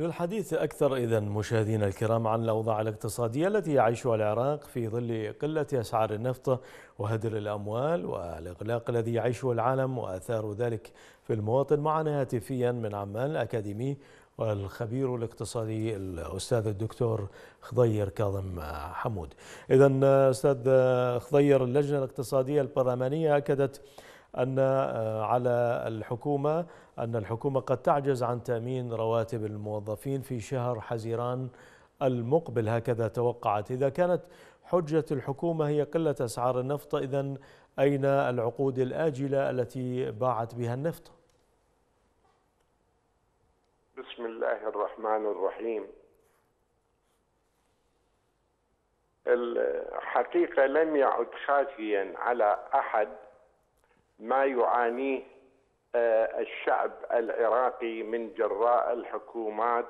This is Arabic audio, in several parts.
للحديث أكثر إذا مشاهدينا الكرام عن الأوضاع الاقتصادية التي يعيشها العراق في ظل قلة أسعار النفط وهدر الأموال والإغلاق الذي يعيشه العالم وآثار ذلك في المواطن معنا هاتفيا من عمان الأكاديمي والخبير الاقتصادي الأستاذ الدكتور خضير كاظم حمود. إذا أستاذ خضير اللجنة الاقتصادية البرلمانية أكدت أن على الحكومة أن الحكومة قد تعجز عن تأمين رواتب الموظفين في شهر حزيران المقبل. هكذا توقعت. إذا كانت حجة الحكومة هي قلة أسعار النفط إذا أين العقود الآجلة التي باعت بها النفط؟ بسم الله الرحمن الرحيم. الحقيقة لم يعد خافيا على أحد ما يعانيه الشعب العراقي من جراء الحكومات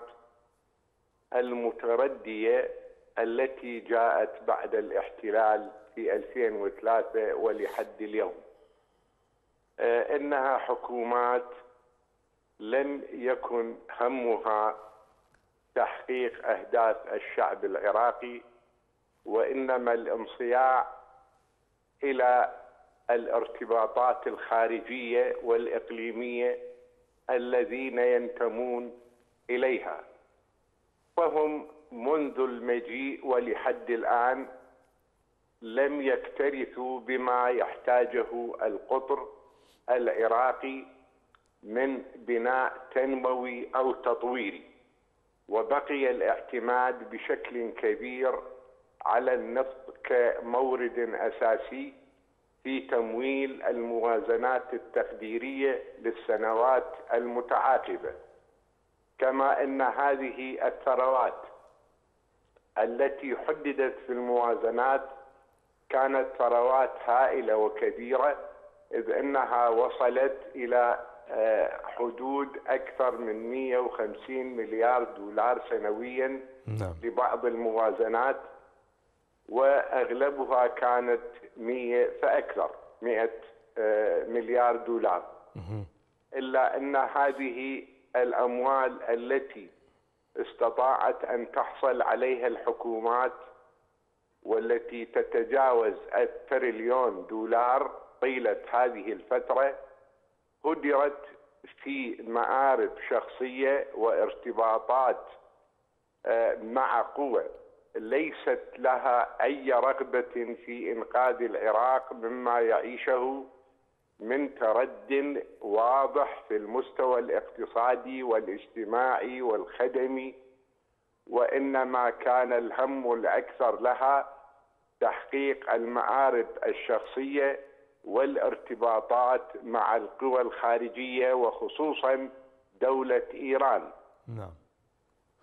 المتردية التي جاءت بعد الاحتلال في 2003 ولحد اليوم. آه، إنها حكومات لم يكن همها تحقيق أهداف الشعب العراقي وإنما الانصياع إلى الارتباطات الخارجية والإقليمية الذين ينتمون إليها. فهم منذ المجيء ولحد الآن لم يكترثوا بما يحتاجه القطر العراقي من بناء تنموي أو تطويري وبقي الاعتماد بشكل كبير على النفط كمورد أساسي في تمويل الموازنات التقديريه للسنوات المتعاقبة كما أن هذه الثروات التي حددت في الموازنات كانت ثروات هائلة وكبيرة إذ أنها وصلت إلى آه، حدود أكثر من 150 مليار دولار سنويا نعم. لبعض الموازنات وأغلبها كانت 100 فأكثر 100 آه، مليار دولار. إلا أن هذه الأموال التي استطاعت أن تحصل عليها الحكومات والتي تتجاوز التريليون دولار طيلة هذه الفترة هدرت في مآرب شخصية وارتباطات آه، مع قوى ليست لها أي رغبة في إنقاذ العراق مما يعيشه من ترد واضح في المستوى الاقتصادي والاجتماعي والخدمي وإنما كان الهم الأكثر لها تحقيق المآرب الشخصية والارتباطات مع القوى الخارجية وخصوصا دولة إيران. نعم.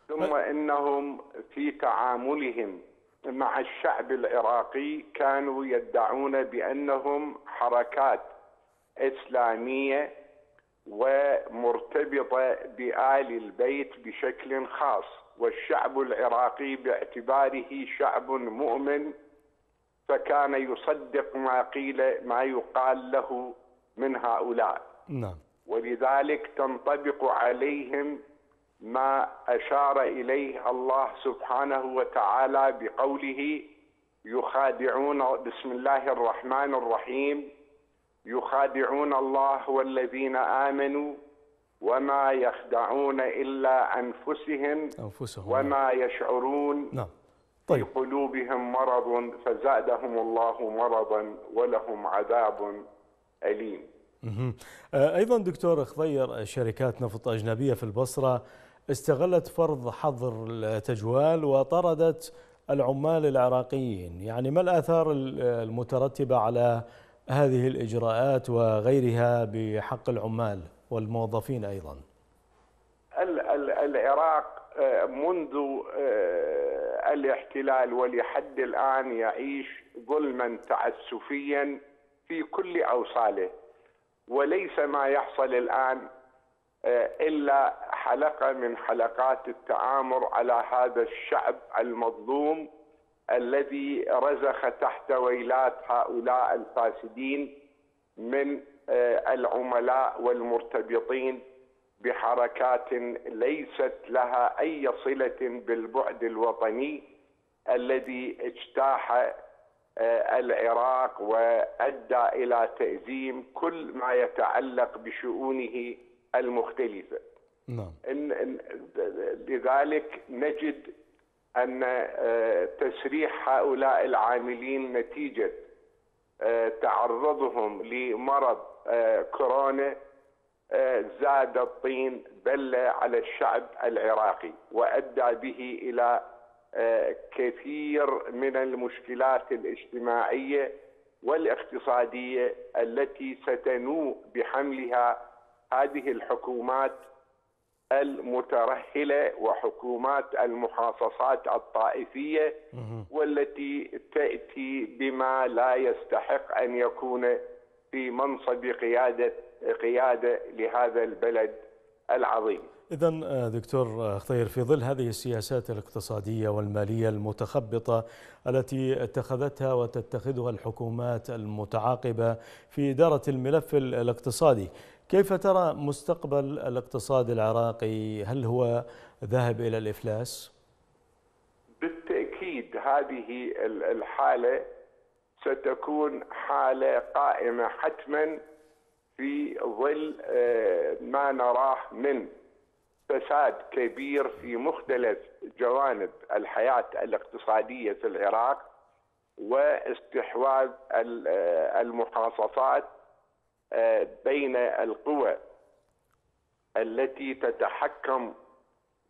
ثم إنهم في تعاملهم مع الشعب العراقي كانوا يدعون بأنهم حركات إسلامية ومرتبطة بآل البيت بشكل خاص والشعب العراقي باعتباره شعب مؤمن فكان يصدق ما قيل ما يقال له من هؤلاء. نعم. ولذلك تنطبق عليهم ما أشار إليه الله سبحانه وتعالى بقوله يخادعون بسم الله الرحمن الرحيم يخادعون الله والذين آمنوا وما يخدعون إلا أنفسهم, أنفسهم وما يشعرون نعم. طيب. في قلوبهم مرض فزادهم الله مرضا ولهم عذاب أليم. أيضا دكتور خضير شركات نفط أجنبية في البصرة استغلت فرض حظر التجوال وطردت العمال العراقيين. يعني ما الآثار المترتبة على هذه الإجراءات وغيرها بحق العمال والموظفين أيضا؟ العراق آه، منذ آه، الاحتلال ولحد الآن يعيش ظلما تعسفيا في كل أوصاله. وليس ما يحصل الآن آه، إلا حلقة من حلقات التآمر على هذا الشعب المظلوم الذي رزخ تحت ويلات هؤلاء الفاسدين من آه، العملاء والمرتبطين بحركات ليست لها أي صلة بالبعد الوطني الذي اجتاح العراق وأدى إلى تأزيم كل ما يتعلق بشؤونه المختلفة. نعم. إن لذلك نجد أن آه، تسريح هؤلاء العاملين نتيجة آه، تعرضهم لمرض كورونا زاد الطين بله على الشعب العراقي وأدى به إلى كثير من المشكلات الاجتماعية والاقتصادية التي ستنوء بحملها هذه الحكومات المترهلة وحكومات المحاصصات الطائفية والتي تأتي بما لا يستحق أن يكون في منصب قياده قيادة لهذا البلد. العظيم. إذا آه، دكتور آه، خطير في ظل هذه السياسات الاقتصادية والمالية المتخبطة التي اتخذتها وتتخذها الحكومات المتعاقبة في إدارة الملف الاقتصادي كيف ترى مستقبل الاقتصاد العراقي هل هو ذاهب إلى الإفلاس؟ بالتأكيد هذه الحالة ستكون حالة قائمة حتما في ظل آه، ما نراه من فساد كبير في مختلف جوانب الحياة الاقتصادية في العراق واستحواذ المحاصصات آه، بين القوى التي تتحكم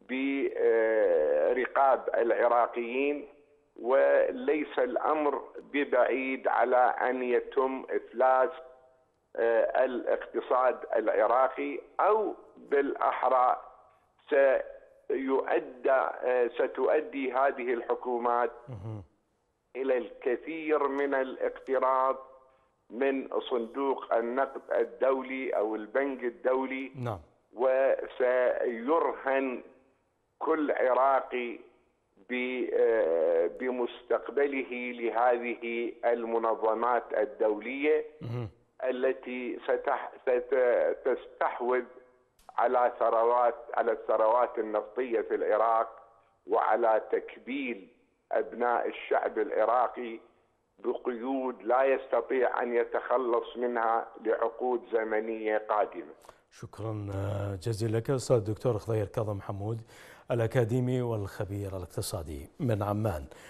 برقاب العراقيين وليس الأمر ببعيد على أن يتم إفلاس آه، الاقتصاد العراقي أو بالأحرى سيؤدى ستؤدي هذه الحكومات إلى الكثير من الاقتراض من صندوق النقد الدولي أو البنك الدولي نعم. وسيرهن كل عراقي بمستقبله لهذه المنظمات الدولية التي ستستحوذ على ثروات على الثروات النفطية في العراق وعلى تكبيل أبناء الشعب العراقي بقيود لا يستطيع أن يتخلص منها لعقود زمنية قادمة. شكرا جزيلا لك أستاذ الدكتور خضير كاظم حمود الأكاديمي والخبير الاقتصادي من عمان.